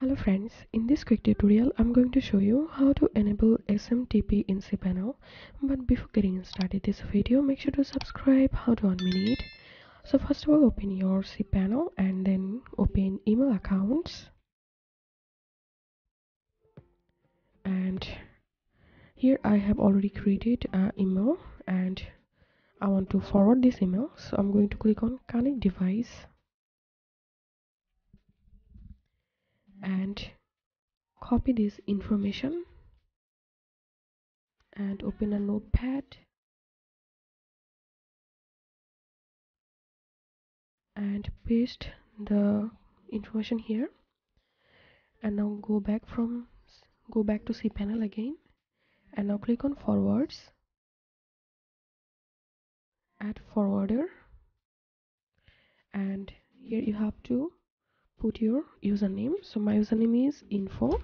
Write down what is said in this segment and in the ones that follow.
Hello friends, in this quick tutorial I'm going to show you how to enable SMTP in cPanel but before getting started this video make sure to subscribe How To 1 Minute. So first of all open your cPanel and then open email accounts. And here I have already created an email and I want to forward this email so I'm going to click on connect device. And copy this information. And open a notepad. And paste the information here. And now go back from go back to cpanel again. And now click on forwards add forwarder and here you have to put your username. So my username is info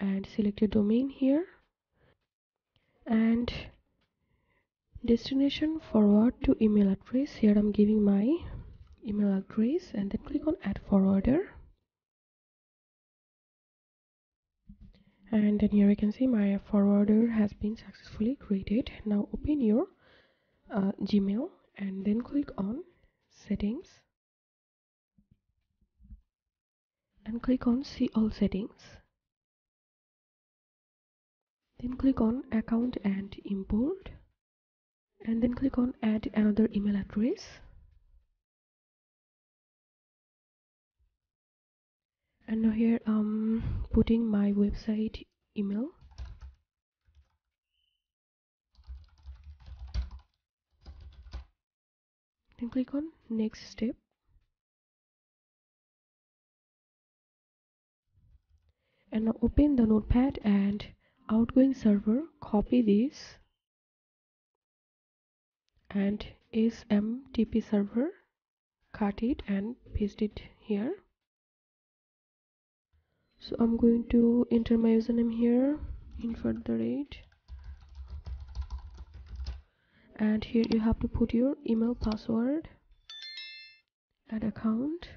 and select your domain here. And destination forward to email address. Here i'm giving my email address and then click on add forwarder and then here you can see my forwarder has been successfully created. Now open your uh, gmail and then click on settings and click on see all settings. Then click on account and import and then click on add another email address. And now here I'm putting my website email then click on next step. And now open the notepad and outgoing server copy this. And smtp server cut it and paste it here. So i'm going to enter my username here invert the rate and here you have to put your email password and account.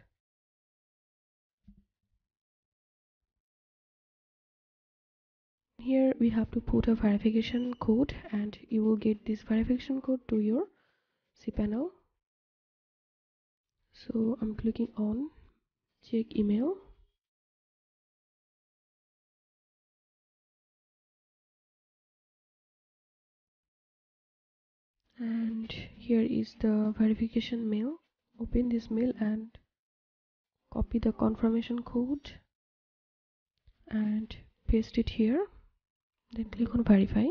Here we have to put a verification code and you will get this verification code to your cpanel. So i'm clicking on check email and here is the verification mail. Open this mail and copy the confirmation code and paste it here. Then click on verify.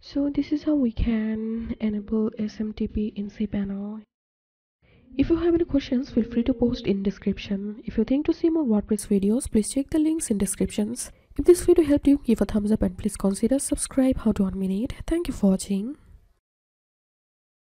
So this is how we can enable smtp in cpanel if you have any questions feel free to post in description. If you think to see more wordpress videos please check the links in descriptions if this video helped you give a thumbs up and please consider subscribe. How To 1 Minute thank you for watching